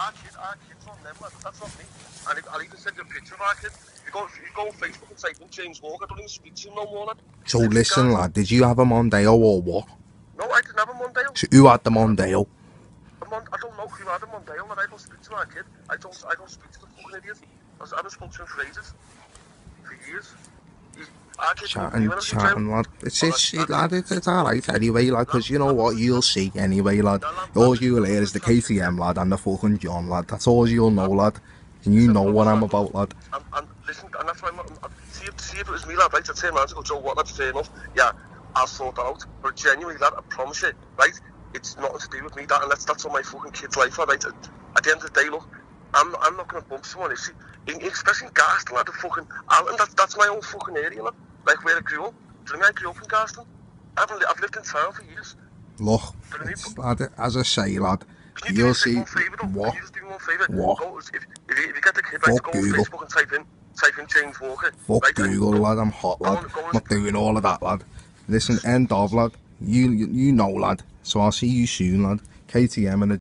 our kid's on them, lad. That's not me. And if, I'll even send you a picture of our kid. You go, you go on Facebook and type in James Walker. I don't even speak to him no more, lad. So listen, lad, did you have a Mondeo or what? No, I didn't have a Mondeo. So who had the Mondeo? A Mon- I don't know who had a Mondeo, lad. I don't speak to our kid. I don't, I don't speak to the fucking idiot. I haven't spoken to him for ages. For years. He's, our kid Chatting, chatting, lad. It's, it's, it, lad, it's, it's alright anyway, lad, because you know what, you'll see anyway, lad. All you'll hear is the KTM, lad, and the fucking John, lad. That's all you'll know, lad. And you know what I'm about, lad. And, and listen, and that's why I'm, I'm, see, if, see if it was me, lad, right? I'd turn around and go, Joe, what, that's fair enough. Yeah, I'll sort that out. But genuinely, lad, I promise you, right? It's nothing to do with me, that, and that's, that's on my fucking kid's life, lad, right? At, the end of the day, look, I'm, I'm not going to bump someone, is he? In, especially in Garston, lad, the fucking, Alan, that's, that's my own fucking area, lad. Like where I grew up. Do you know I grew up in Garston? I haven't, li- I've lived in town for years. Look, lad, as I say, lad, Can you do me you'll a see. one favour though? What? Can you just do me one favour? What? Go, if, if, you, if you get the kid right, go on Google. Facebook and type in, type in James Walker. Fuck right, and- Google, lad, I'm hot, lad. I'm not doing all of that, lad. Listen, end of, lad. You, you, you know, lad. So I'll see you soon, lad. KTM and a